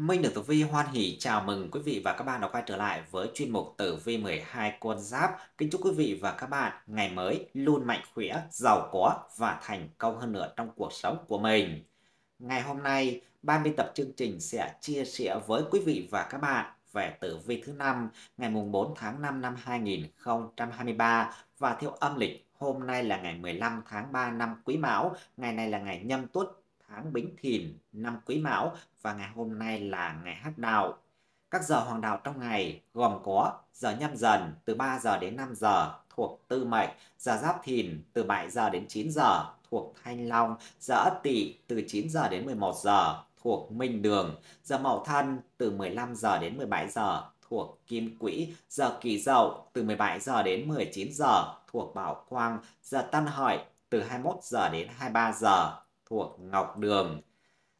Minh được Tử Vi hoan hỷ chào mừng quý vị và các bạn đã quay trở lại với chuyên mục Tử Vi 12 con giáp. Kính chúc quý vị và các bạn ngày mới luôn mạnh khỏe, giàu có và thành công hơn nữa trong cuộc sống của mình. Ngày hôm nay, ban biên tập chương trình sẽ chia sẻ với quý vị và các bạn về tử vi thứ năm ngày mùng 4 tháng 5 năm 2023 và theo âm lịch hôm nay là ngày 15 tháng 3 năm Quý Mão, ngày này là ngày Nhâm Tuất tháng Bính Thìn năm Quý Mão và ngày hôm nay là ngày Hắc Đạo. Các giờ hoàng đạo trong ngày gồm có giờ nhâm dần từ 3 giờ đến 5 giờ thuộc Tư Mệnh, giờ Giáp Thìn từ 7 giờ đến 9 giờ thuộc Thanh Long, giờ Ất Tỵ từ 9 giờ đến 11 giờ thuộc Minh Đường, giờ Mậu Thân từ 15 giờ đến 17 giờ thuộc Kim Quỹ, giờ Kỷ Dậu từ 17 giờ đến 19 giờ thuộc Bảo Quang, giờ Tân Hợi từ 21 giờ đến 23 giờ thuộc Ngọc Đường.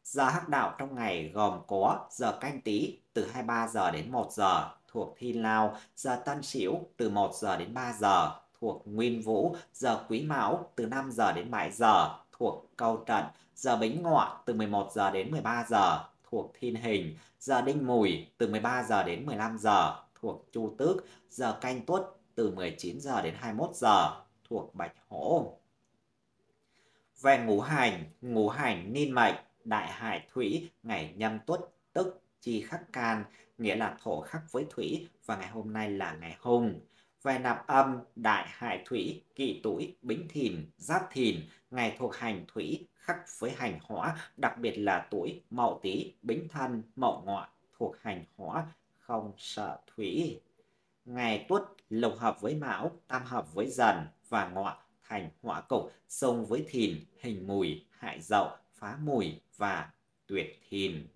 Giờ hắc đạo trong ngày gồm có giờ canh tí từ 23 giờ đến 1 giờ thuộc Thiên Lao, giờ Tân Sửu từ 1 giờ đến 3 giờ thuộc Nguyên Vũ, giờ Quý Mão từ 5 giờ đến 7 giờ thuộc Câu Trận, giờ Bính Ngọ từ 11 giờ đến 13 giờ thuộc Thiên Hình, giờ Đinh Mùi từ 13 giờ đến 15 giờ thuộc Chu Tước, giờ Canh Tuất từ 19 giờ đến 21 giờ thuộc Bạch Hổ. Về ngũ hành, ngũ hành niên mệnh, đại hải thủy, ngày nhâm tuất, tức chi khắc can, nghĩa là thổ khắc với thủy và ngày hôm nay là ngày hùng. Về nạp âm, đại hải thủy, kỷ tuổi, bính thìn, giáp thìn, ngày thuộc hành thủy khắc với hành hỏa, đặc biệt là tuổi mậu tý, bính thân, mậu ngọ thuộc hành hỏa, không sợ thủy. Ngày tuất lục hợp với mão, tam hợp với dần và ngọ thành hỏa cục, xung với thìn, hình mùi, hại dậu, phá mùi và tuyệt thìn.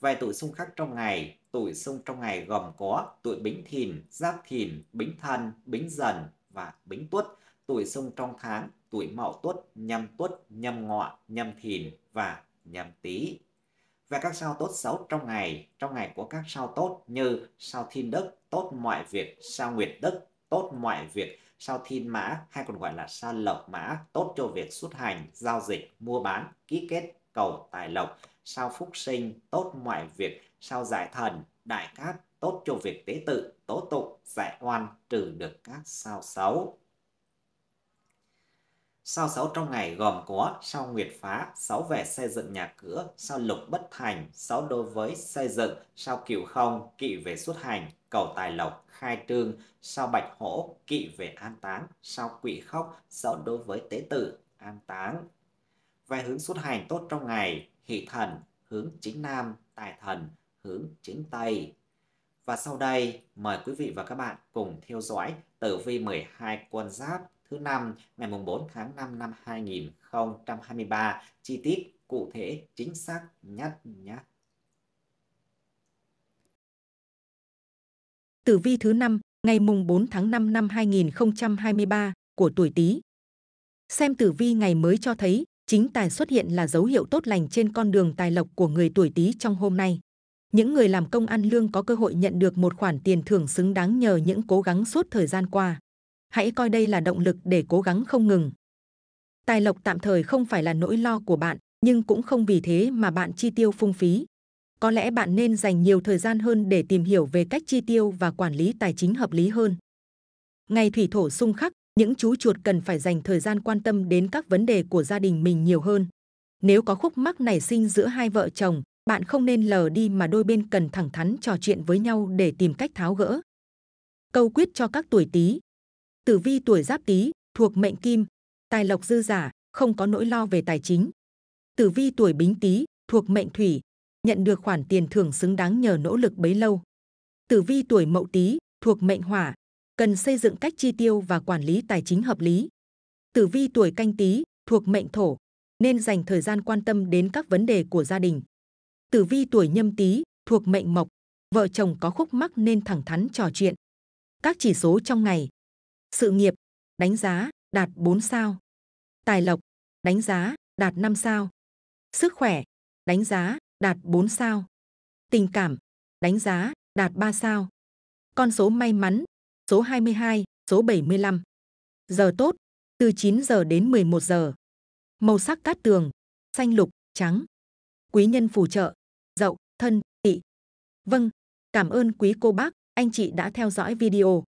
Vài tuổi xung khắc trong ngày, tuổi xung trong ngày gồm có tuổi bính thìn, giáp thìn, bính thân, bính dần và bính tuất. Tuổi xung trong tháng, tuổi mậu tuất, nhâm tuất, nhâm ngọ, nhâm thìn và nhâm tý. Về các sao tốt xấu trong ngày, trong ngày của các sao tốt như sao thiên đức, tốt mọi việc, sao nguyệt đức, tốt mọi việc, sao thiên mã hay còn gọi là sao lộc mã, tốt cho việc xuất hành, giao dịch, mua bán, ký kết, cầu tài lộc, sao phúc sinh, tốt mọi việc, sao giải thần, đại cát, tốt cho việc tế tự, tố tụng, giải oan, trừ được các sao xấu. Sao xấu trong ngày gồm có sao nguyệt phá, sáu về xây dựng nhà cửa, sao lục bất thành, sáu đối với xây dựng, sao cửu không, kỵ về xuất hành, cầu tài lộc, khai trương, sao bạch hổ, kỵ về an táng, sao quỷ khóc, sáu đối với tế tử, an táng. Về hướng xuất hành tốt trong ngày, hỷ thần, hướng chính nam, tài thần, hướng chính tây. Và sau đây, mời quý vị và các bạn cùng theo dõi tử vi 12 quân giáp thứ năm ngày mùng 4 tháng 5 năm 2023 chi tiết cụ thể chính xác nhất nhé. Tử vi thứ năm ngày mùng 4 tháng 5 năm 2023 của tuổi Tý. Xem tử vi ngày mới cho thấy chính tài xuất hiện là dấu hiệu tốt lành trên con đường tài lộc của người tuổi Tý trong hôm nay. Những người làm công ăn lương có cơ hội nhận được một khoản tiền thưởng xứng đáng nhờ những cố gắng suốt thời gian qua. Hãy coi đây là động lực để cố gắng không ngừng. Tài lộc tạm thời không phải là nỗi lo của bạn, nhưng cũng không vì thế mà bạn chi tiêu phung phí. Có lẽ bạn nên dành nhiều thời gian hơn để tìm hiểu về cách chi tiêu và quản lý tài chính hợp lý hơn. Ngày thủy thổ xung khắc, những chú chuột cần phải dành thời gian quan tâm đến các vấn đề của gia đình mình nhiều hơn. Nếu có khúc mắc nảy sinh giữa hai vợ chồng, bạn không nên lờ đi mà đôi bên cần thẳng thắn trò chuyện với nhau để tìm cách tháo gỡ. Câu quyết cho các tuổi Tý. Tử vi tuổi Giáp Tý thuộc mệnh Kim, tài lộc dư giả, không có nỗi lo về tài chính. Tử vi tuổi Bính Tý thuộc mệnh Thủy, nhận được khoản tiền thưởng xứng đáng nhờ nỗ lực bấy lâu. Tử vi tuổi Mậu Tý thuộc mệnh Hỏa, cần xây dựng cách chi tiêu và quản lý tài chính hợp lý. Tử vi tuổi Canh Tý thuộc mệnh Thổ, nên dành thời gian quan tâm đến các vấn đề của gia đình. Tử vi tuổi Nhâm Tý thuộc mệnh Mộc, vợ chồng có khúc mắc nên thẳng thắn trò chuyện. Các chỉ số trong ngày. Sự nghiệp, đánh giá, đạt 4 sao. Tài lộc, đánh giá, đạt 5 sao. Sức khỏe, đánh giá, đạt 4 sao. Tình cảm, đánh giá, đạt 3 sao. Con số may mắn, số 22, số 75. Giờ tốt, từ 9 giờ đến 11 giờ. Màu sắc cát tường, xanh lục, trắng. Quý nhân phù trợ, dậu, thân, tỵ. Vâng, cảm ơn quý cô bác, anh chị đã theo dõi video.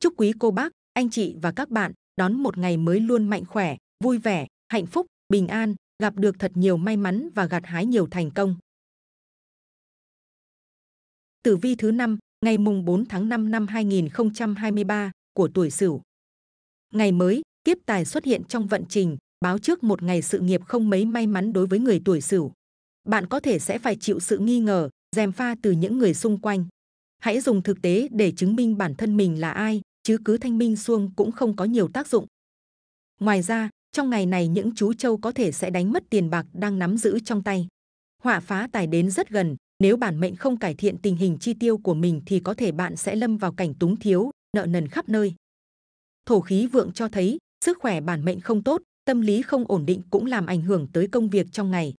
Chúc quý cô bác, anh chị và các bạn đón một ngày mới luôn mạnh khỏe, vui vẻ, hạnh phúc, bình an, gặp được thật nhiều may mắn và gặt hái nhiều thành công. Tử vi thứ năm ngày mùng 4 tháng 5 năm 2023 của tuổi Sửu. Ngày mới, kiếp tài xuất hiện trong vận trình, báo trước một ngày sự nghiệp không mấy may mắn đối với người tuổi Sửu. Bạn có thể sẽ phải chịu sự nghi ngờ, dèm pha từ những người xung quanh. Hãy dùng thực tế để chứng minh bản thân mình là ai, chứ cứ thanh minh xuông cũng không có nhiều tác dụng. Ngoài ra, trong ngày này những chú trâu có thể sẽ đánh mất tiền bạc đang nắm giữ trong tay. Họa phá tài đến rất gần, nếu bản mệnh không cải thiện tình hình chi tiêu của mình thì có thể bạn sẽ lâm vào cảnh túng thiếu, nợ nần khắp nơi. Thổ khí vượng cho thấy, sức khỏe bản mệnh không tốt, tâm lý không ổn định cũng làm ảnh hưởng tới công việc trong ngày.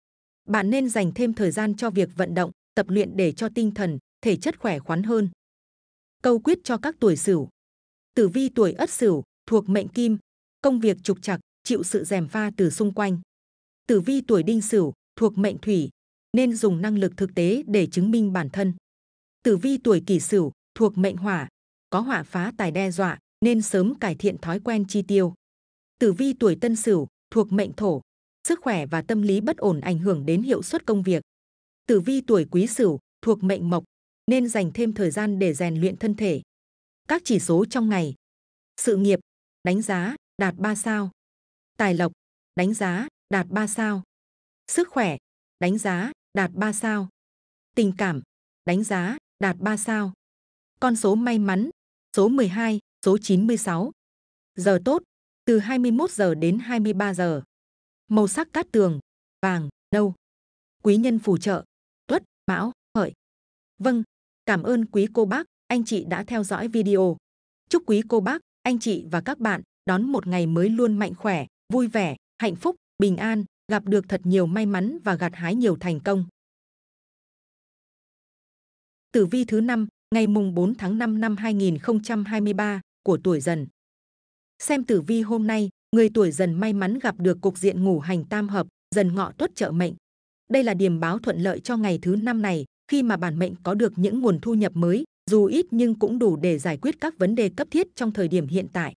Bạn nên dành thêm thời gian cho việc vận động, tập luyện để cho tinh thần, thể chất khỏe khoắn hơn. Câu quyết cho các tuổi Sửu. Tử vi tuổi Ất Sửu thuộc mệnh Kim, công việc trục trặc, chịu sự rèm pha từ xung quanh. Tử vi tuổi Đinh Sửu thuộc mệnh Thủy, nên dùng năng lực thực tế để chứng minh bản thân. Tử vi tuổi Kỷ Sửu thuộc mệnh Hỏa, có hỏa phá tài đe dọa nên sớm cải thiện thói quen chi tiêu. Tử vi tuổi Tân Sửu thuộc mệnh Thổ, sức khỏe và tâm lý bất ổn ảnh hưởng đến hiệu suất công việc. Tử vi tuổi Quý Sửu thuộc mệnh Mộc, nên dành thêm thời gian để rèn luyện thân thể. Các chỉ số trong ngày. Sự nghiệp, đánh giá, đạt 3 sao. Tài lộc, đánh giá, đạt 3 sao. Sức khỏe, đánh giá, đạt 3 sao. Tình cảm, đánh giá, đạt 3 sao. Con số may mắn, số 12, số 96. Giờ tốt, từ 21 giờ đến 23 giờ. Màu sắc cát tường, vàng, nâu. Quý nhân phù trợ, tuất, mão, hợi. Vâng, cảm ơn quý cô bác, anh chị đã theo dõi video. Chúc quý cô bác, anh chị và các bạn đón một ngày mới luôn mạnh khỏe, vui vẻ, hạnh phúc, bình an, gặp được thật nhiều may mắn và gặt hái nhiều thành công. Tử vi thứ năm ngày mùng 4 tháng 5 năm 2023 của tuổi dần. Xem tử vi hôm nay, người tuổi dần may mắn gặp được cục diện ngủ hành tam hợp, dần ngọ tuất trợ mệnh. Đây là điểm báo thuận lợi cho ngày thứ năm này, khi mà bản mệnh có được những nguồn thu nhập mới, dù ít nhưng cũng đủ để giải quyết các vấn đề cấp thiết trong thời điểm hiện tại.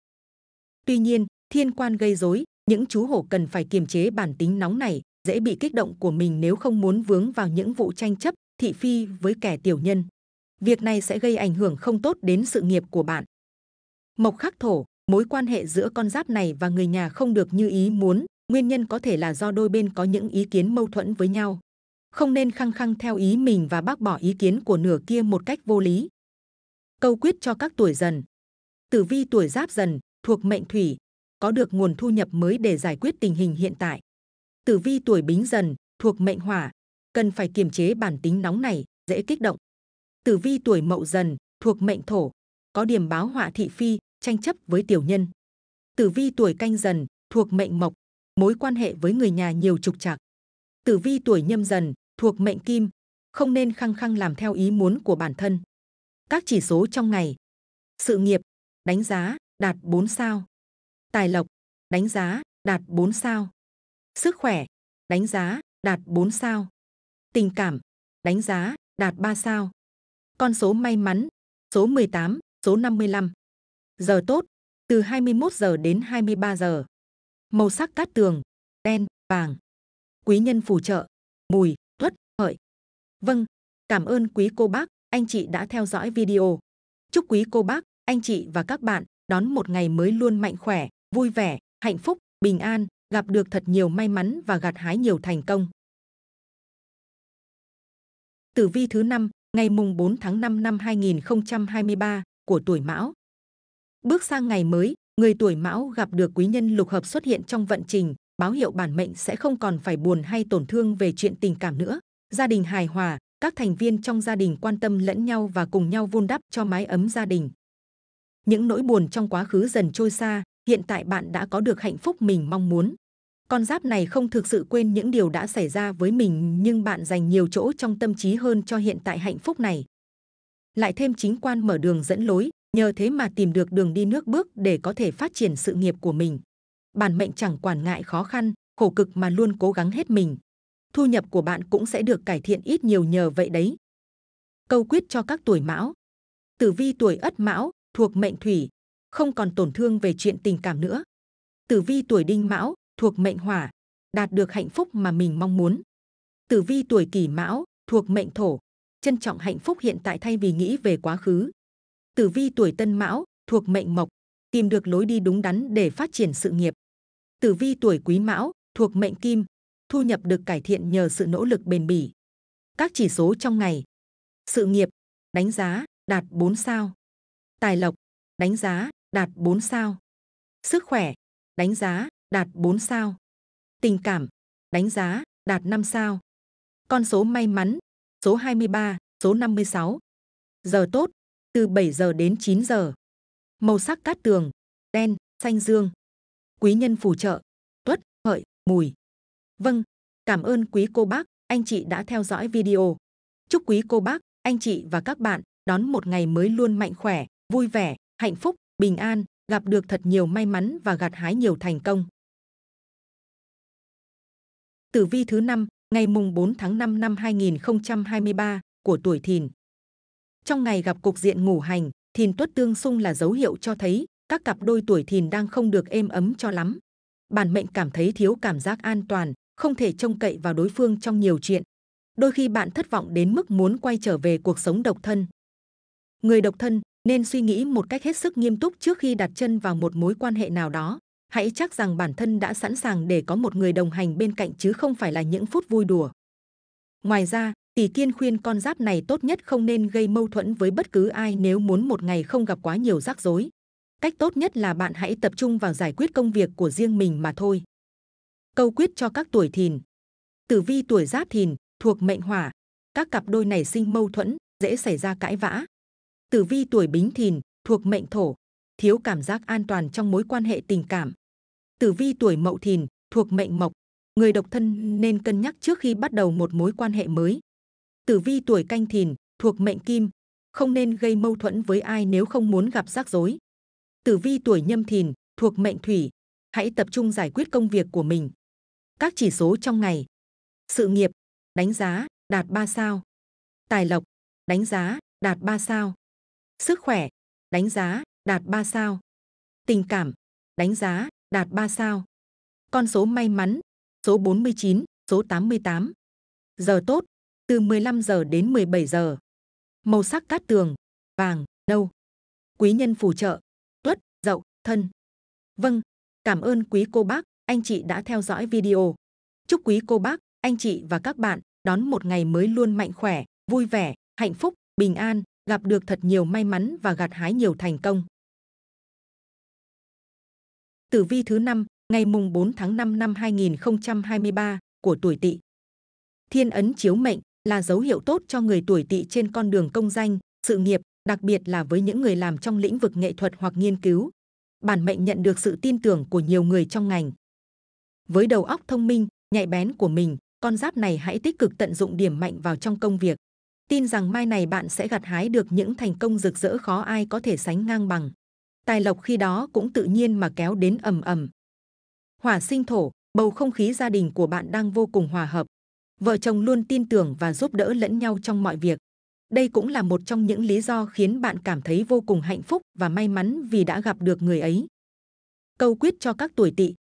Tuy nhiên, thiên quan gây rối, những chú hổ cần phải kiềm chế bản tính nóng này, dễ bị kích động của mình nếu không muốn vướng vào những vụ tranh chấp, thị phi với kẻ tiểu nhân. Việc này sẽ gây ảnh hưởng không tốt đến sự nghiệp của bạn. Mộc khắc thổ, mối quan hệ giữa con giáp này và người nhà không được như ý muốn, nguyên nhân có thể là do đôi bên có những ý kiến mâu thuẫn với nhau. Không nên khăng khăng theo ý mình và bác bỏ ý kiến của nửa kia một cách vô lý. Câu quyết cho các tuổi dần. Tử vi tuổi giáp dần, thuộc mệnh thủy, có được nguồn thu nhập mới để giải quyết tình hình hiện tại. Tử vi tuổi bính dần, thuộc mệnh hỏa, cần phải kiềm chế bản tính nóng này, dễ kích động. Tử vi tuổi mậu dần, thuộc mệnh thổ, có điểm báo họa thị phi, tranh chấp với tiểu nhân. Tử vi tuổi canh dần, thuộc mệnh mộc, mối quan hệ với người nhà nhiều trục trặc. Tử vi tuổi nhâm dần, thuộc mệnh kim, không nên khăng khăng làm theo ý muốn của bản thân. Các chỉ số trong ngày. Sự nghiệp, đánh giá, đạt 4 sao. Tài lộc, đánh giá, đạt 4 sao. Sức khỏe, đánh giá, đạt 4 sao. Tình cảm, đánh giá, đạt 3 sao. Con số may mắn, số 18, số 55. Giờ tốt, từ 21 giờ đến 23 giờ. Màu sắc cát tường, đen, vàng. Quý nhân phù trợ, mùi, tuất, hợi. Vâng, cảm ơn quý cô bác, anh chị đã theo dõi video. Chúc quý cô bác, anh chị và các bạn đón một ngày mới luôn mạnh khỏe, vui vẻ, hạnh phúc, bình an, gặp được thật nhiều may mắn và gặt hái nhiều thành công. Tử vi thứ năm ngày mùng 4 tháng 5 năm 2023 của tuổi Mão. Bước sang ngày mới, người tuổi Mão gặp được quý nhân lục hợp xuất hiện trong vận trình, báo hiệu bản mệnh sẽ không còn phải buồn hay tổn thương về chuyện tình cảm nữa. Gia đình hài hòa, các thành viên trong gia đình quan tâm lẫn nhau và cùng nhau vun đắp cho mái ấm gia đình. Những nỗi buồn trong quá khứ dần trôi xa, hiện tại bạn đã có được hạnh phúc mình mong muốn. Con giáp này không thực sự quên những điều đã xảy ra với mình nhưng bạn dành nhiều chỗ trong tâm trí hơn cho hiện tại hạnh phúc này. Lại thêm chính quan mở đường dẫn lối, nhờ thế mà tìm được đường đi nước bước để có thể phát triển sự nghiệp của mình. Bản mệnh chẳng quản ngại khó khăn, khổ cực mà luôn cố gắng hết mình. thu nhập của bạn cũng sẽ được cải thiện ít nhiều nhờ vậy đấy. Câu quyết cho các tuổi mão. Tử vi tuổi ất mão, thuộc mệnh thủy, không còn tổn thương về chuyện tình cảm nữa. Tử vi tuổi đinh mão, thuộc mệnh hỏa, đạt được hạnh phúc mà mình mong muốn. Tử vi tuổi kỷ mão, thuộc mệnh thổ, trân trọng hạnh phúc hiện tại thay vì nghĩ về quá khứ. Tử vi tuổi tân mão, thuộc mệnh mộc, tìm được lối đi đúng đắn để phát triển sự nghiệp. Tử vi tuổi quý mão, thuộc mệnh kim, thu nhập được cải thiện nhờ sự nỗ lực bền bỉ. Các chỉ số trong ngày. Sự nghiệp, đánh giá, đạt 4 sao. Tài lộc, đánh giá, đạt 4 sao. Sức khỏe, đánh giá, đạt 4 sao. Tình cảm, đánh giá, đạt 5 sao. Con số may mắn, số 23, số 56. Giờ tốt, từ 7 giờ đến 9 giờ. Màu sắc cát tường, đen, xanh dương. Quý nhân phù trợ, tuất, hợi, mùi. Vâng, cảm ơn quý cô bác, anh chị đã theo dõi video. Chúc quý cô bác, anh chị và các bạn đón một ngày mới luôn mạnh khỏe, vui vẻ, hạnh phúc, bình an, gặp được thật nhiều may mắn và gặt hái nhiều thành công. Tử vi thứ năm ngày mùng 4 tháng 5 năm 2023 của tuổi Thìn. Trong ngày gặp cục diện ngủ hành, Thìn tuất tương xung là dấu hiệu cho thấy các cặp đôi tuổi Thìn đang không được êm ấm cho lắm. Bản mệnh cảm thấy thiếu cảm giác an toàn, không thể trông cậy vào đối phương trong nhiều chuyện. Đôi khi bạn thất vọng đến mức muốn quay trở về cuộc sống độc thân. Người độc thân nên suy nghĩ một cách hết sức nghiêm túc trước khi đặt chân vào một mối quan hệ nào đó. Hãy chắc rằng bản thân đã sẵn sàng để có một người đồng hành bên cạnh chứ không phải là những phút vui đùa. Ngoài ra, tỷ kiên khuyên con giáp này tốt nhất không nên gây mâu thuẫn với bất cứ ai nếu muốn một ngày không gặp quá nhiều rắc rối. Cách tốt nhất là bạn hãy tập trung vào giải quyết công việc của riêng mình mà thôi. Câu quyết cho các tuổi thìn. Tử vi tuổi giáp thìn, thuộc mệnh hỏa. Các cặp đôi này sinh mâu thuẫn, dễ xảy ra cãi vã. Tử vi tuổi bính thìn, thuộc mệnh thổ. Thiếu cảm giác an toàn trong mối quan hệ tình cảm. Tử vi tuổi mậu thìn, thuộc mệnh mộc. Người độc thân nên cân nhắc trước khi bắt đầu một mối quan hệ mới. Tử vi tuổi canh thìn, thuộc mệnh kim. Không nên gây mâu thuẫn với ai nếu không muốn gặp rắc rối. Tử vi tuổi nhâm thìn, thuộc mệnh thủy. Hãy tập trung giải quyết công việc của mình. Các chỉ số trong ngày. Sự nghiệp, đánh giá, đạt 3 sao. Tài lộc, đánh giá, đạt 3 sao. Sức khỏe, đánh giá, đạt 3 sao. Tình cảm, đánh giá, đạt 3 sao. Con số may mắn, số 49, số 88. Giờ tốt, từ 15 giờ đến 17 giờ. Màu sắc cát tường, vàng, nâu. Quý nhân phù trợ, tuất, dậu, thân. Vâng, cảm ơn quý cô bác, anh chị đã theo dõi video. Chúc quý cô bác, anh chị và các bạn đón một ngày mới luôn mạnh khỏe, vui vẻ, hạnh phúc, bình an, gặp được thật nhiều may mắn và gặt hái nhiều thành công. Tử vi thứ năm ngày mùng 4 tháng 5 năm 2023 của tuổi Tỵ. Thiên ấn chiếu mệnh là dấu hiệu tốt cho người tuổi Tỵ trên con đường công danh, sự nghiệp, đặc biệt là với những người làm trong lĩnh vực nghệ thuật hoặc nghiên cứu. Bản mệnh nhận được sự tin tưởng của nhiều người trong ngành. Với đầu óc thông minh, nhạy bén của mình, con giáp này hãy tích cực tận dụng điểm mạnh vào trong công việc. Tin rằng mai này bạn sẽ gặt hái được những thành công rực rỡ khó ai có thể sánh ngang bằng. Tài lộc khi đó cũng tự nhiên mà kéo đến ầm ầm. Hỏa sinh thổ, bầu không khí gia đình của bạn đang vô cùng hòa hợp. Vợ chồng luôn tin tưởng và giúp đỡ lẫn nhau trong mọi việc. Đây cũng là một trong những lý do khiến bạn cảm thấy vô cùng hạnh phúc và may mắn vì đã gặp được người ấy. Câu quyết cho các tuổi tỵ.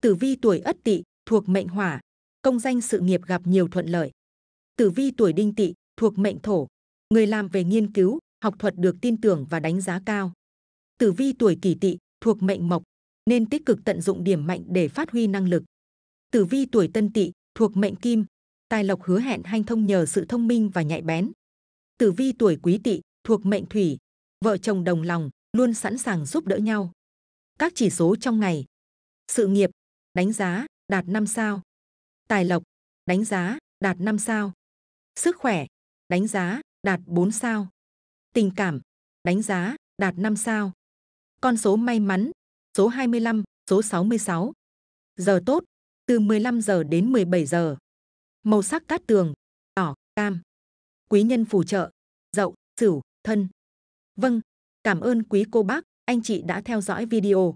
Tử vi tuổi ất tỵ thuộc mệnh hỏa, công danh sự nghiệp gặp nhiều thuận lợi. Tử vi tuổi đinh tỵ thuộc mệnh thổ, người làm về nghiên cứu, học thuật được tin tưởng và đánh giá cao. Tử vi tuổi kỷ tỵ thuộc mệnh mộc, nên tích cực tận dụng điểm mạnh để phát huy năng lực. Tử vi tuổi tân tỵ thuộc mệnh kim, tài lộc hứa hẹn hanh thông nhờ sự thông minh và nhạy bén. Tử vi tuổi quý tỵ thuộc mệnh thủy, vợ chồng đồng lòng, luôn sẵn sàng giúp đỡ nhau. Các chỉ số trong ngày. Sự nghiệp, đánh giá, đạt 5 sao. Tài lộc, đánh giá, đạt 5 sao. Sức khỏe, đánh giá, đạt 4 sao. Tình cảm, đánh giá, đạt 5 sao. Con số may mắn, số 25, số 66. Giờ tốt, từ 15 giờ đến 17 giờ. Màu sắc cát tường, đỏ, cam. Quý nhân phù trợ, dậu, sửu, thân. Vâng, cảm ơn quý cô bác, anh chị đã theo dõi video.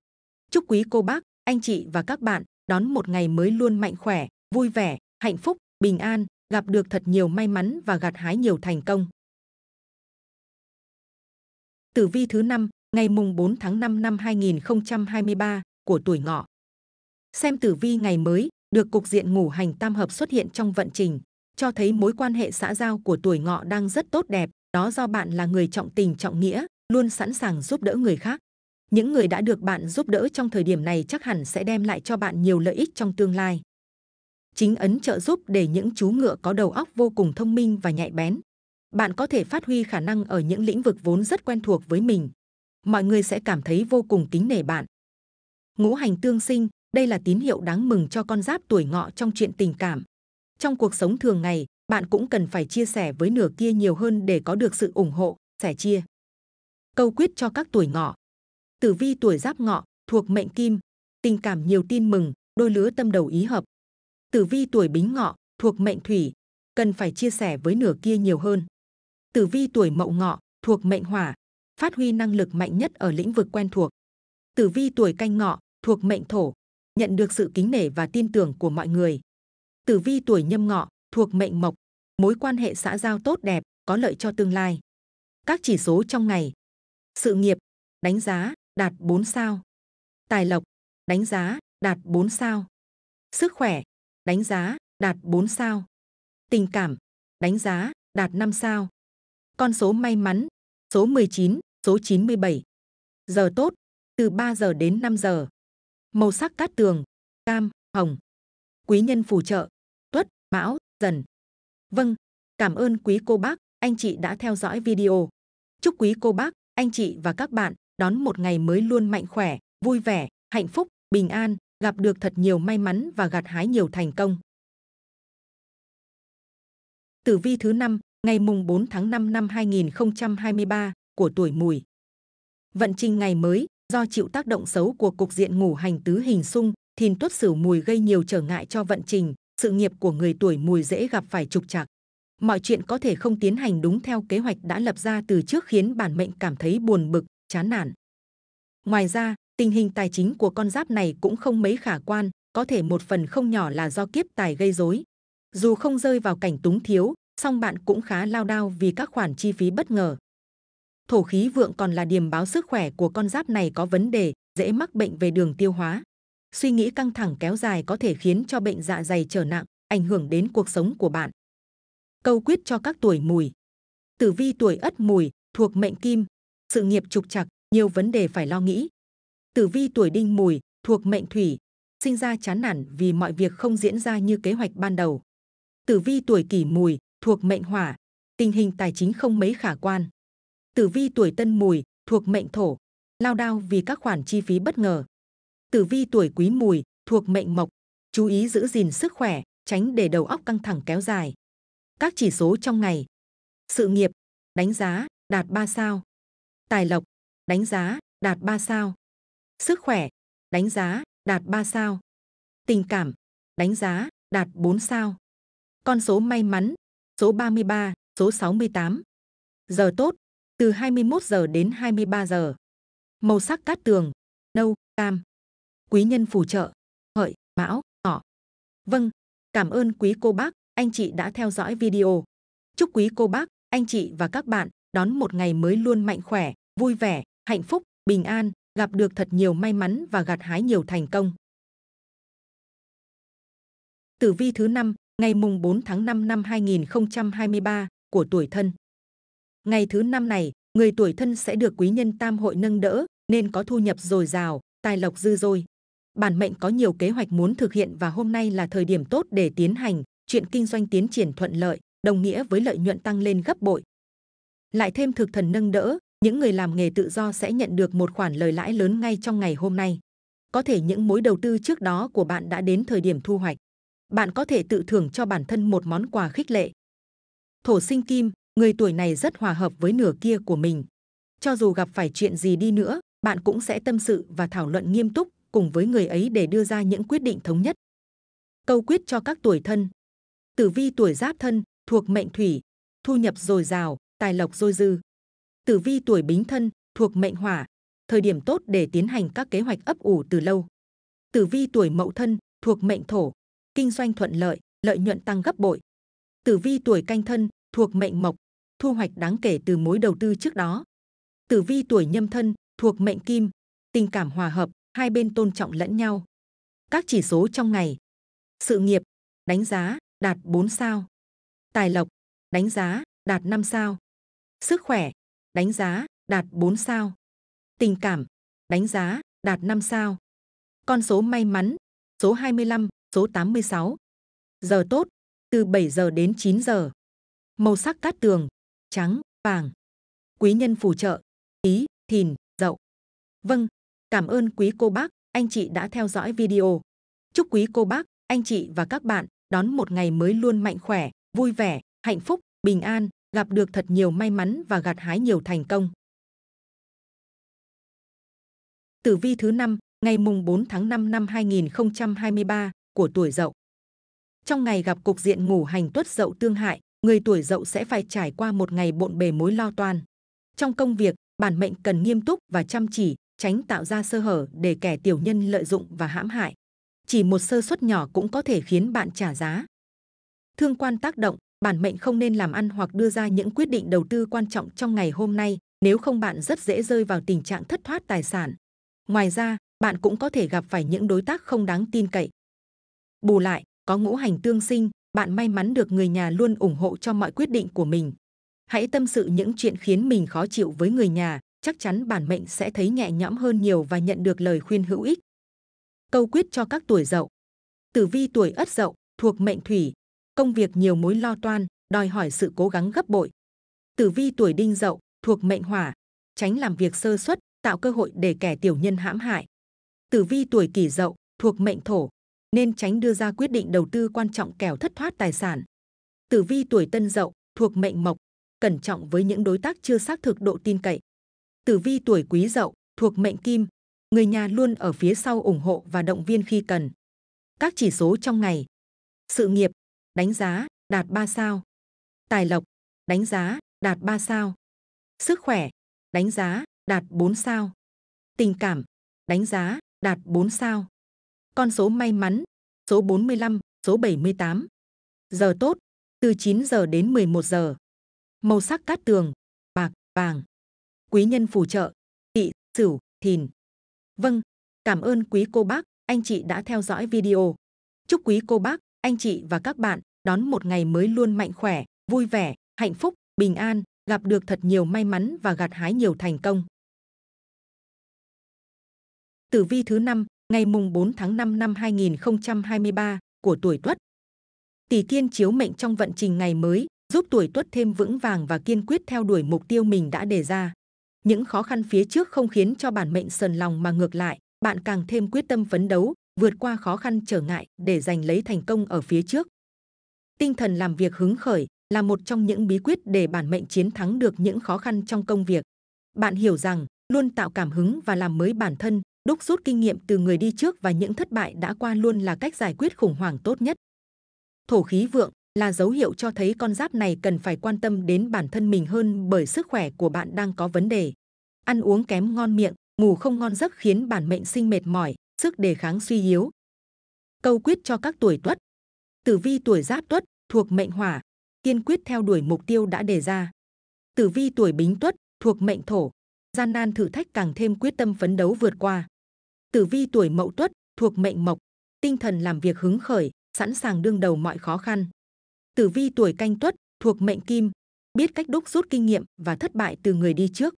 Chúc quý cô bác, anh chị và các bạn đón một ngày mới luôn mạnh khỏe, vui vẻ, hạnh phúc, bình an, gặp được thật nhiều may mắn và gặt hái nhiều thành công. Tử vi thứ năm ngày mùng 4 tháng 5 năm 2023 của tuổi ngọ. Xem tử vi ngày mới, được cục diện ngủ hành tam hợp xuất hiện trong vận trình, cho thấy mối quan hệ xã giao của tuổi ngọ đang rất tốt đẹp, đó do bạn là người trọng tình trọng nghĩa, luôn sẵn sàng giúp đỡ người khác. Những người đã được bạn giúp đỡ trong thời điểm này chắc hẳn sẽ đem lại cho bạn nhiều lợi ích trong tương lai. Chính ấn trợ giúp để những chú ngựa có đầu óc vô cùng thông minh và nhạy bén. Bạn có thể phát huy khả năng ở những lĩnh vực vốn rất quen thuộc với mình. Mọi người sẽ cảm thấy vô cùng kính nể bạn. Ngũ hành tương sinh, đây là tín hiệu đáng mừng cho con giáp tuổi ngọ trong chuyện tình cảm. Trong cuộc sống thường ngày, bạn cũng cần phải chia sẻ với nửa kia nhiều hơn để có được sự ủng hộ, sẻ chia. Câu quyết cho các tuổi ngọ. Tử vi tuổi giáp ngọ, thuộc mệnh kim, tình cảm nhiều tin mừng, đôi lứa tâm đầu ý hợp. Tử vi tuổi bính ngọ, thuộc mệnh thủy, cần phải chia sẻ với nửa kia nhiều hơn. Tử vi tuổi mậu ngọ, thuộc mệnh hỏa, phát huy năng lực mạnh nhất ở lĩnh vực quen thuộc. Tử vi tuổi canh ngọ, thuộc mệnh thổ, nhận được sự kính nể và tin tưởng của mọi người. Tử vi tuổi nhâm ngọ, thuộc mệnh mộc, mối quan hệ xã giao tốt đẹp, có lợi cho tương lai. Các chỉ số trong ngày. Sự nghiệp, đánh giá, đạt 4 sao. Tài lộc, đánh giá, đạt 4 sao. Sức khỏe, đánh giá, đạt 4 sao. Tình cảm, đánh giá, đạt 5 sao. Con số may mắn, số 19, số 97. Giờ tốt, từ 3 giờ đến 5 giờ. Màu sắc cát tường, cam, hồng. Quý nhân phù trợ, tuất, mão, dần. Vâng, cảm ơn quý cô bác, anh chị đã theo dõi video. Chúc quý cô bác, anh chị và các bạn đón một ngày mới luôn mạnh khỏe, vui vẻ, hạnh phúc, bình an, gặp được thật nhiều may mắn và gặt hái nhiều thành công. Tử vi thứ năm ngày mùng 4 tháng 5 năm 2023 của tuổi mùi. Vận trình ngày mới, do chịu tác động xấu của cục diện ngủ hành tứ hình xung, thìn tuất sửu mùi gây nhiều trở ngại cho vận trình, sự nghiệp của người tuổi mùi dễ gặp phải trục trặc. Mọi chuyện có thể không tiến hành đúng theo kế hoạch đã lập ra từ trước khiến bản mệnh cảm thấy buồn bực, chán nản. Ngoài ra, tình hình tài chính của con giáp này cũng không mấy khả quan, có thể một phần không nhỏ là do kiếp tài gây rối. Dù không rơi vào cảnh túng thiếu, song bạn cũng khá lao đao vì các khoản chi phí bất ngờ. Thổ khí vượng còn là điểm báo sức khỏe của con giáp này có vấn đề, dễ mắc bệnh về đường tiêu hóa. Suy nghĩ căng thẳng kéo dài có thể khiến cho bệnh dạ dày trở nặng, ảnh hưởng đến cuộc sống của bạn. Câu quyết cho các tuổi mùi. Tử vi tuổi ất mùi, thuộc mệnh kim, sự nghiệp trục trặc, nhiều vấn đề phải lo nghĩ. Tử vi tuổi đinh mùi, thuộc mệnh thủy, sinh ra chán nản vì mọi việc không diễn ra như kế hoạch ban đầu. Tử vi tuổi kỷ mùi, thuộc mệnh hỏa, tình hình tài chính không mấy khả quan. Tử vi tuổi tân mùi, thuộc mệnh thổ, lao đao vì các khoản chi phí bất ngờ. Tử vi tuổi quý mùi, thuộc mệnh mộc, chú ý giữ gìn sức khỏe, tránh để đầu óc căng thẳng kéo dài. Các chỉ số trong ngày. Sự nghiệp, đánh giá, đạt 3 sao. Tài lộc, đánh giá, đạt 3 sao. Sức khỏe, đánh giá, đạt 3 sao. Tình cảm, đánh giá, đạt 4 sao. Con số may mắn, số 33, số 68. Giờ tốt, từ 21 giờ đến 23 giờ. Màu sắc cát tường, nâu, cam. Quý nhân phù trợ, hợi, mão, ngọ. Vâng, cảm ơn quý cô bác, anh chị đã theo dõi video. Chúc quý cô bác, anh chị và các bạn đón một ngày mới luôn mạnh khỏe, vui vẻ, hạnh phúc, bình an, gặp được thật nhiều may mắn và gặt hái nhiều thành công. Tử vi thứ năm ngày mùng 4 tháng 5 năm 2023 của tuổi thân. Ngày thứ năm này, người tuổi thân sẽ được quý nhân tam hội nâng đỡ, nên có thu nhập dồi dào, tài lộc dư dôi. Bản mệnh có nhiều kế hoạch muốn thực hiện và hôm nay là thời điểm tốt để tiến hành, chuyện kinh doanh tiến triển thuận lợi, đồng nghĩa với lợi nhuận tăng lên gấp bội. Lại thêm thực thần nâng đỡ, những người làm nghề tự do sẽ nhận được một khoản lời lãi lớn ngay trong ngày hôm nay. Có thể những mối đầu tư trước đó của bạn đã đến thời điểm thu hoạch bạn có thể tự thưởng cho bản thân một món quà khích lệ. Thổ sinh kim, người tuổi này rất hòa hợp với nửa kia của mình. Cho dù gặp phải chuyện gì đi nữa, bạn cũng sẽ tâm sự và thảo luận nghiêm túc cùng với người ấy để đưa ra những quyết định thống nhất. Câu quyết cho các tuổi thân. Tử vi tuổi giáp thân, thuộc mệnh thủy, thu nhập dồi dào, tài lộc dôi dư. Tử vi tuổi bính thân, thuộc mệnh hỏa, thời điểm tốt để tiến hành các kế hoạch ấp ủ từ lâu. Tử vi tuổi mậu thân, thuộc mệnh thổ, kinh doanh thuận lợi, lợi nhuận tăng gấp bội. Tử vi tuổi canh thân thuộc mệnh mộc, thu hoạch đáng kể từ mối đầu tư trước đó. Tử vi tuổi nhâm thân thuộc mệnh kim, tình cảm hòa hợp, hai bên tôn trọng lẫn nhau. Các chỉ số trong ngày. Sự nghiệp, đánh giá, đạt 4 sao. Tài lộc, đánh giá, đạt 5 sao. Sức khỏe, đánh giá, đạt 4 sao. Tình cảm, đánh giá, đạt 5 sao. Con số may mắn, số 25, số 86. Giờ tốt, từ 7 giờ đến 9 giờ. Màu sắc cát tường, trắng, vàng. Quý nhân phù trợ, ý, thìn, dậu. Vâng, cảm ơn quý cô bác, anh chị đã theo dõi video. Chúc quý cô bác, anh chị và các bạn đón một ngày mới luôn mạnh khỏe, vui vẻ, hạnh phúc, bình an, gặp được thật nhiều may mắn và gặt hái nhiều thành công. Tử vi thứ năm ngày mùng 4 tháng 5 năm 2023 của tuổi Dậu. Trong ngày gặp cục diện ngủ hành tuất Dậu tương hại, người tuổi Dậu sẽ phải trải qua một ngày bộn bề mối lo toan. Trong công việc, bản mệnh cần nghiêm túc và chăm chỉ, tránh tạo ra sơ hở để kẻ tiểu nhân lợi dụng và hãm hại. Chỉ một sơ suất nhỏ cũng có thể khiến bạn trả giá. Thương quan tác động, bản mệnh không nên làm ăn hoặc đưa ra những quyết định đầu tư quan trọng trong ngày hôm nay, nếu không bạn rất dễ rơi vào tình trạng thất thoát tài sản. Ngoài ra, bạn cũng có thể gặp phải những đối tác không đáng tin cậy. Bù lại, có ngũ hành tương sinh, bạn may mắn được người nhà luôn ủng hộ cho mọi quyết định của mình. Hãy tâm sự những chuyện khiến mình khó chịu với người nhà, chắc chắn bản mệnh sẽ thấy nhẹ nhõm hơn nhiều và nhận được lời khuyên hữu ích. Câu quyết cho các tuổi dậu. Tử vi tuổi ất dậu, thuộc mệnh thủy, công việc nhiều mối lo toan, đòi hỏi sự cố gắng gấp bội. Tử vi tuổi đinh dậu, thuộc mệnh hỏa, tránh làm việc sơ suất, tạo cơ hội để kẻ tiểu nhân hãm hại. Tử vi tuổi kỷ dậu, thuộc mệnh thổ, nên tránh đưa ra quyết định đầu tư quan trọng kẻo thất thoát tài sản. Tử vi tuổi tân dậu, thuộc mệnh mộc, cẩn trọng với những đối tác chưa xác thực độ tin cậy. Tử vi tuổi quý dậu, thuộc mệnh kim, người nhà luôn ở phía sau ủng hộ và động viên khi cần. Các chỉ số trong ngày. Sự nghiệp, đánh giá, đạt 3 sao. Tài lộc, đánh giá, đạt 3 sao. Sức khỏe, đánh giá, đạt 4 sao. Tình cảm, đánh giá, đạt 4 sao. Con số may mắn, số 45, số 78. Giờ tốt, từ 9 giờ đến 11 giờ. Màu sắc cát tường, bạc, vàng. Quý nhân phù trợ, tỵ, sửu, thìn. Vâng, cảm ơn quý cô bác, anh chị đã theo dõi video. Chúc quý cô bác, anh chị và các bạn đón một ngày mới luôn mạnh khỏe, vui vẻ, hạnh phúc, bình an, gặp được thật nhiều may mắn và gặt hái nhiều thành công. Tử vi thứ năm ngày mùng 4 tháng 5 năm 2023 của tuổi Tuất. Tỷ Kiên chiếu mệnh trong vận trình ngày mới, giúp tuổi Tuất thêm vững vàng và kiên quyết theo đuổi mục tiêu mình đã đề ra. Những khó khăn phía trước không khiến cho bản mệnh sờn lòng mà ngược lại, bạn càng thêm quyết tâm phấn đấu, vượt qua khó khăn trở ngại để giành lấy thành công ở phía trước. Tinh thần làm việc hứng khởi là một trong những bí quyết để bản mệnh chiến thắng được những khó khăn trong công việc. Bạn hiểu rằng luôn tạo cảm hứng và làm mới bản thân, đúc rút kinh nghiệm từ người đi trước và những thất bại đã qua luôn là cách giải quyết khủng hoảng tốt nhất. Thổ khí vượng là dấu hiệu cho thấy con giáp này cần phải quan tâm đến bản thân mình hơn bởi sức khỏe của bạn đang có vấn đề. Ăn uống kém ngon miệng, ngủ không ngon giấc khiến bản mệnh sinh mệt mỏi, sức đề kháng suy yếu. Câu quyết cho các tuổi tuất. Tử vi tuổi giáp tuất thuộc mệnh hỏa, kiên quyết theo đuổi mục tiêu đã đề ra. Tử vi tuổi bính tuất thuộc mệnh thổ, gian nan thử thách càng thêm quyết tâm phấn đấu vượt qua. Tử vi tuổi mậu tuất thuộc mệnh mộc, tinh thần làm việc hứng khởi, sẵn sàng đương đầu mọi khó khăn. Tử vi tuổi canh tuất thuộc mệnh kim, biết cách đúc rút kinh nghiệm và thất bại từ người đi trước.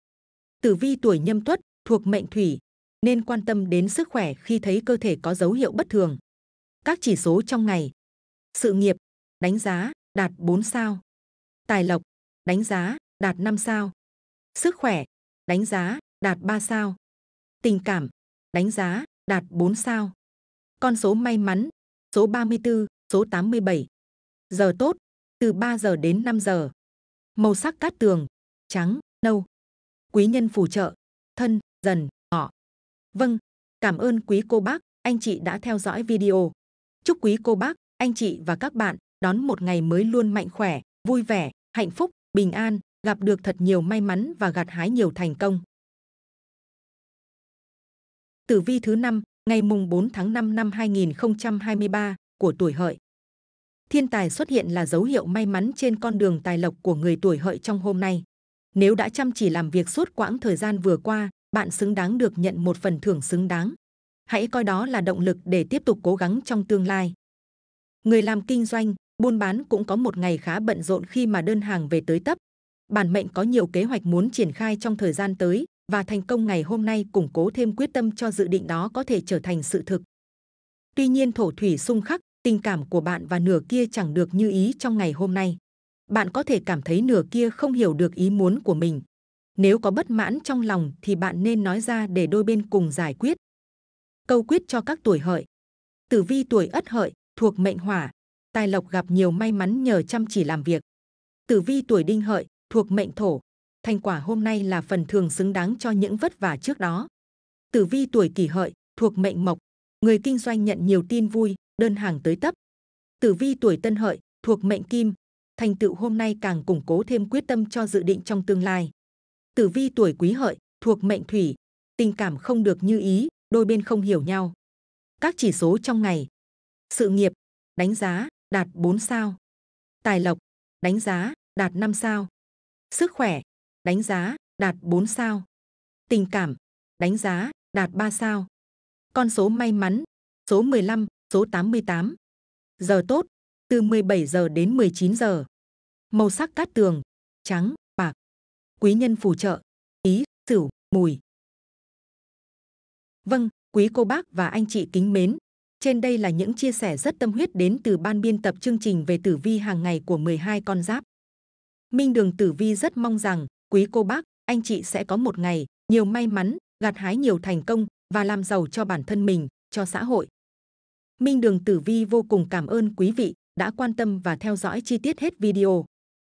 Tử vi tuổi nhâm tuất thuộc mệnh thủy, nên quan tâm đến sức khỏe khi thấy cơ thể có dấu hiệu bất thường. Các chỉ số trong ngày. Sự nghiệp, đánh giá, đạt 4 sao. Tài lộc, đánh giá, đạt 5 sao. Sức khỏe, đánh giá, đạt 3 sao. Tình cảm, đánh giá, đạt 4 sao. Con số may mắn, số 34, số 87. Giờ tốt, từ 3 giờ đến 5 giờ. Màu sắc cát tường, trắng, nâu. Quý nhân phù trợ, thân, dần. Vâng, cảm ơn quý cô bác, anh chị đã theo dõi video. Chúc quý cô bác, anh chị và các bạn đón một ngày mới luôn mạnh khỏe, vui vẻ, hạnh phúc, bình an, gặp được thật nhiều may mắn và gặt hái nhiều thành công. Tử vi thứ năm ngày mùng 4 tháng 5 năm 2023 của tuổi hợi. Thiên tài xuất hiện là dấu hiệu may mắn trên con đường tài lộc của người tuổi hợi trong hôm nay. Nếu đã chăm chỉ làm việc suốt quãng thời gian vừa qua, bạn xứng đáng được nhận một phần thưởng xứng đáng. Hãy coi đó là động lực để tiếp tục cố gắng trong tương lai. Người làm kinh doanh, buôn bán cũng có một ngày khá bận rộn khi mà đơn hàng về tới tấp. Bản mệnh có nhiều kế hoạch muốn triển khai trong thời gian tới và thành công ngày hôm nay củng cố thêm quyết tâm cho dự định đó có thể trở thành sự thực. Tuy nhiên thổ thủy xung khắc, tình cảm của bạn và nửa kia chẳng được như ý trong ngày hôm nay. Bạn có thể cảm thấy nửa kia không hiểu được ý muốn của mình. Nếu có bất mãn trong lòng thì bạn nên nói ra để đôi bên cùng giải quyết. Câu quyết cho các tuổi hợi. Tử vi tuổi ất hợi, thuộc mệnh hỏa, tài lộc gặp nhiều may mắn nhờ chăm chỉ làm việc. Tử vi tuổi đinh hợi, thuộc mệnh thổ, thành quả hôm nay là phần thường xứng đáng cho những vất vả trước đó. Tử vi tuổi kỷ hợi, thuộc mệnh mộc, người kinh doanh nhận nhiều tin vui, đơn hàng tới tấp. Tử vi tuổi tân hợi, thuộc mệnh kim, thành tựu hôm nay càng củng cố thêm quyết tâm cho dự định trong tương lai. Tử vi tuổi quý hợi, thuộc mệnh thủy, tình cảm không được như ý, đôi bên không hiểu nhau. Các chỉ số trong ngày. Sự nghiệp, đánh giá, đạt 4 sao. Tài lộc, đánh giá, đạt 5 sao. Sức khỏe, đánh giá, đạt 4 sao. Tình cảm, đánh giá, đạt 3 sao. Con số may mắn, số 15, số 88. Giờ tốt, từ 17 giờ đến 19 giờ. Màu sắc cát tường, trắng. Quý nhân phù trợ, ý, sửu, mùi. Vâng, quý cô bác và anh chị kính mến, trên đây là những chia sẻ rất tâm huyết đến từ ban biên tập chương trình về tử vi hàng ngày của 12 con giáp. Minh Đường Tử Vi rất mong rằng quý cô bác, anh chị sẽ có một ngày nhiều may mắn, gặt hái nhiều thành công và làm giàu cho bản thân mình, cho xã hội. Minh Đường Tử Vi vô cùng cảm ơn quý vị đã quan tâm và theo dõi chi tiết hết video.